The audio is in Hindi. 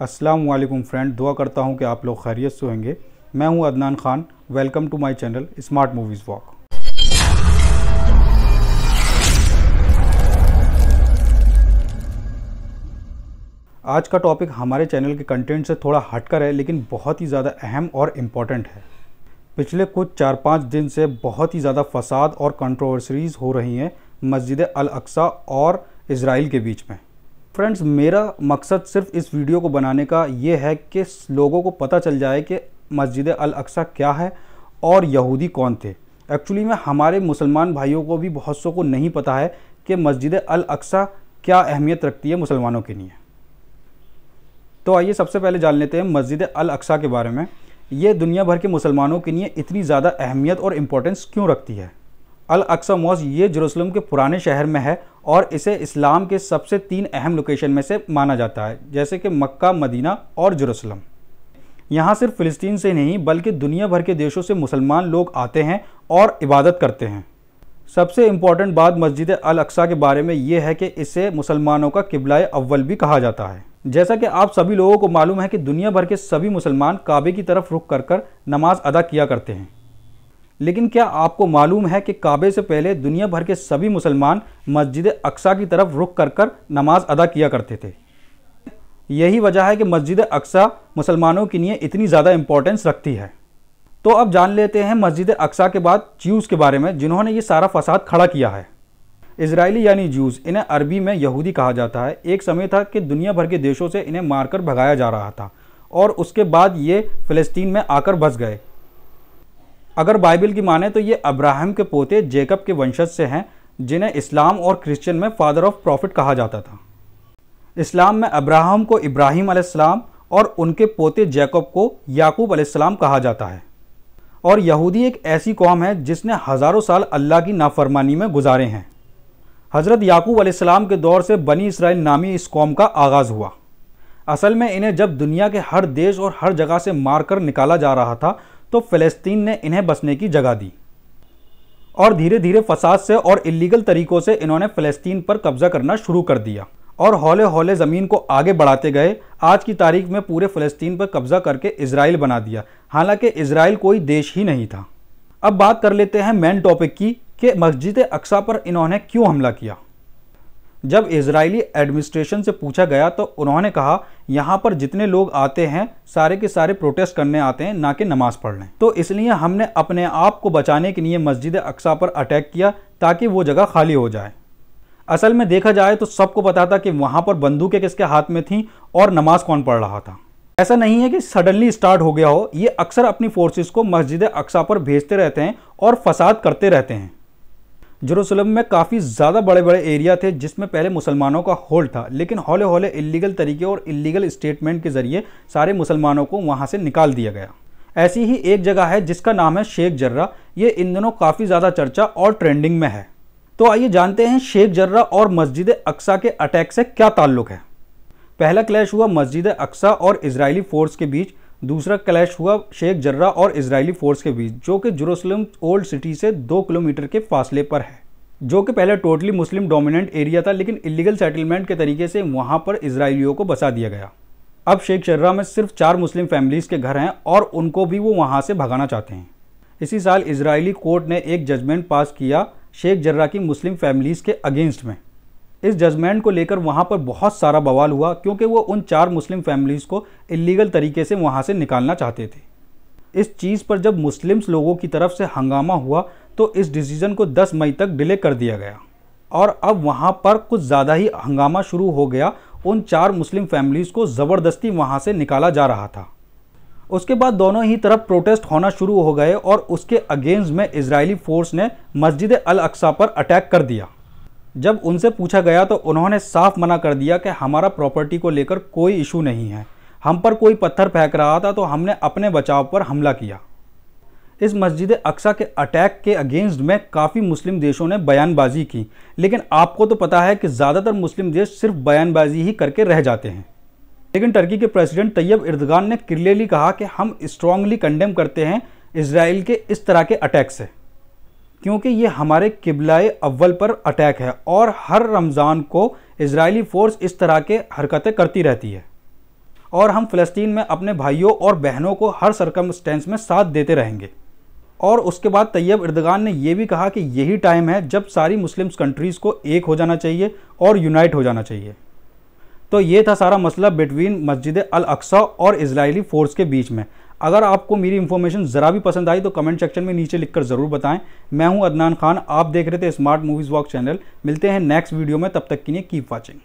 अस्सलाम वालेकुम फ्रेंड, दुआ करता हूँ कि आप लोग खैरियत से होंगे। मैं हूँ Adnan Khan welcome to my channel smart movies walk आज का टॉपिक हमारे चैनल के कंटेंट से थोड़ा हटकर है, लेकिन बहुत ही ज़्यादा अहम और इंपॉर्टेंट है। पिछले कुछ चार पाँच दिन से बहुत ही ज़्यादा फसाद और कंट्रोवर्सीज हो रही हैं मस्जिद अल अक्सा और इसराइल के बीच में। फ्रेंड्स मेरा मकसद सिर्फ़ इस वीडियो को बनाने का ये है कि लोगों को पता चल जाए कि मस्जिद अल अक्सा क्या है और यहूदी कौन थे। एक्चुअली में हमारे मुसलमान भाइयों को भी बहुत सौ को नहीं पता है कि मस्जिद अल अक्सा क्या अहमियत रखती है मुसलमानों के लिए। तो आइए सबसे पहले जान लेते हैं मस्जिद अल अक्सा के बारे में। ये दुनिया भर के मुसलमानों के लिए इतनी ज़्यादा अहमियत और इम्पोर्टेंस क्यों रखती है? अल अक्सा मॉस ये जरूसलम के पुराने शहर में है और इसे इस्लाम के सबसे तीन अहम लोकेशन में से माना जाता है, जैसे कि मक्का, मदीना और जरूसलम। यहाँ सिर्फ़ फ़िलिस्तीन से नहीं, बल्कि दुनिया भर के देशों से मुसलमान लोग आते हैं और इबादत करते हैं। सबसे इंपॉर्टेंट बात मस्जिद अल अक्सा के बारे में ये है कि इसे मुसलमानों का किबला अव्वल भी कहा जाता है। जैसा कि आप सभी लोगों को मालूम है कि दुनिया भर के सभी मुसलमान काबे की तरफ़ रुख कर कर नमाज़ अदा किया करते हैं। लेकिन क्या आपको मालूम है कि काबे से पहले दुनिया भर के सभी मुसलमान मस्जिद अक्सा की तरफ़ रुख कर कर नमाज़ अदा किया करते थे? यही वजह है कि मस्जिद अक्सा मुसलमानों के लिए इतनी ज़्यादा इम्पोर्टेंस रखती है। तो अब जान लेते हैं मस्जिद अक्सा के बाद ज्यूज़ के बारे में, जिन्होंने ये सारा फसाद खड़ा किया है। इसराइली यानी जूस इन्हें अरबी में यहूदी कहा जाता है। एक समय था कि दुनिया भर के देशों से इन्हें मारकर भगाया जा रहा था, और उसके बाद ये फ़लस्तीन में आकर बस गए। अगर बाइबल की माने तो ये अब्राहम के पोते जेकब के वंशज से हैं, जिन्हें इस्लाम और क्रिश्चियन में फादर ऑफ़ प्रॉफिट कहा जाता था। इस्लाम में अब्राहम को इब्राहिम अलैहिस्सलाम और उनके पोते जैकब को याकूब अलैहिस्सलाम कहा जाता है। और यहूदी एक ऐसी कौम है, जिसने हज़ारों साल अल्लाह की नाफरमानी में गुजारे हैं। हज़रत याकूब अलैहिस्सलाम के दौर से बनी इसराइल नामी इस कौम का आगाज़ हुआ। असल में इन्हें जब दुनिया के हर देश और हर जगह से मारकर निकाला जा रहा था तो फ़लस्तीन ने इन्हें बसने की जगह दी। और धीरे धीरे फसाद से और इलीगल तरीकों से इन्होंने फ़लस्तीन पर कब्जा करना शुरू कर दिया। और हौले हौले ज़मीन को आगे बढ़ाते गए। आज की तारीख में पूरे फ़लस्तीन पर कब्जा करके इसराइल बना दिया। हालाँकि इसराइल कोई देश ही नहीं था। अब बात कर लेते हैं मेन टॉपिक की कि मस्जिद अक्सा पर इन्होंने क्यों हमला किया। जब इजरायली एडमिनिस्ट्रेशन से पूछा गया तो उन्होंने कहा, यहाँ पर जितने लोग आते हैं, सारे के सारे प्रोटेस्ट करने आते हैं, ना कि नमाज़ पढ़ने। तो इसलिए हमने अपने आप को बचाने के लिए मस्जिद अक्सा पर अटैक किया ताकि वो जगह खाली हो जाए। असल में देखा जाए तो सबको पता था कि वहाँ पर बंदूकें किसके हाथ में थी और नमाज़ कौन पढ़ रहा था। ऐसा नहीं है कि सडनली स्टार्ट हो गया हो, ये अक्सर अपनी फोर्सेस को मस्जिद अक्सा पर भेजते रहते हैं और फसाद करते रहते हैं। जरूसलम में काफ़ी ज़्यादा बड़े बड़े एरिया थे, जिसमें पहले मुसलमानों का होल्ड था। लेकिन हौले हौले इलीगल तरीके और इलीगल स्टेटमेंट के ज़रिए सारे मुसलमानों को वहाँ से निकाल दिया गया। ऐसी ही एक जगह है, जिसका नाम है शेख जर्रा। ये इन दिनों काफ़ी ज़्यादा चर्चा और ट्रेंडिंग में है। तो आइए जानते हैं शेख जर्रा और मस्जिद अक्सा के अटैक से क्या ताल्लुक है। पहला क्लैश हुआ मस्जिद अक्सा और इसराइली फोर्स के बीच। दूसरा क्लैश हुआ शेख जर्रा और इजरायली फोर्स के बीच, जो कि जेरूसलम ओल्ड सिटी से दो किलोमीटर के फासले पर है, जो कि पहले टोटली मुस्लिम डोमिनेंट एरिया था, लेकिन इलीगल सेटलमेंट के तरीके से वहाँ पर इसराइलियों को बसा दिया गया। अब शेख जर्रा में सिर्फ़ चार मुस्लिम फैमिलीज़ के घर हैं और उनको भी वो वहाँ से भगाना चाहते हैं। इसी साल इसराइली कोर्ट ने एक जजमेंट पास किया शेख जर्रा की मुस्लिम फैमिलीज़ के अगेंस्ट में। इस जजमेंट को लेकर वहाँ पर बहुत सारा बवाल हुआ, क्योंकि वो उन चार मुस्लिम फैमिलीज़ को इलीगल तरीके से वहाँ से निकालना चाहते थे। इस चीज़ पर जब मुस्लिम्स लोगों की तरफ़ से हंगामा हुआ तो इस डिसीज़न को 10 मई तक डिले कर दिया गया। और अब वहाँ पर कुछ ज़्यादा ही हंगामा शुरू हो गया, उन चार मुस्लिम फैमिलीज़ को ज़बरदस्ती वहाँ से निकाला जा रहा था। उसके बाद दोनों ही तरफ़ प्रोटेस्ट होना शुरू हो गए, और उसके अगेंस्ट में इसराइली फोर्स ने मस्जिद अल अक्सा पर अटैक कर दिया। जब उनसे पूछा गया तो उन्होंने साफ़ मना कर दिया कि हमारा प्रॉपर्टी को लेकर कोई इशू नहीं है। हम पर कोई पत्थर फेंक रहा था तो हमने अपने बचाव पर हमला किया। इस मस्जिद अक्सा के अटैक के अगेंस्ट में काफ़ी मुस्लिम देशों ने बयानबाजी की। लेकिन आपको तो पता है कि ज़्यादातर मुस्लिम देश सिर्फ़ बयानबाजी ही करके रह जाते हैं। लेकिन टर्की के प्रेसिडेंट तैयब इर्दगान ने क्लियरली कहा कि हम स्ट्रांगली कंडेम करते हैं इसराइल के इस तरह के अटैक से। क्योंकि ये हमारे किबलाए अव्वल पर अटैक है और हर रमज़ान को इसराइली फ़ोर्स इस तरह के हरकतें करती रहती है। और हम फ़लस्तीन में अपने भाइयों और बहनों को हर सरकमस्टेंस में साथ देते रहेंगे। और उसके बाद तैयब इर्दगान ने यह भी कहा कि यही टाइम है जब सारी मुस्लिम्स कंट्रीज़ को एक हो जाना चाहिए और यूनाइट हो जाना चाहिए। तो ये था सारा मसला बिटवीन मस्जिद अल अक्सा और इसराइली फोर्स के बीच में। अगर आपको मेरी इन्फॉर्मेशन ज़रा भी पसंद आई तो कमेंट सेक्शन में नीचे लिखकर ज़रूर बताएँ। मैं हूँ अदनान खान, आप देख रहे थे स्मार्ट मूवीज़ वॉक चैनल मिलते हैं नेक्स्ट वीडियो में, तब तक के लिए कीप वॉचिंग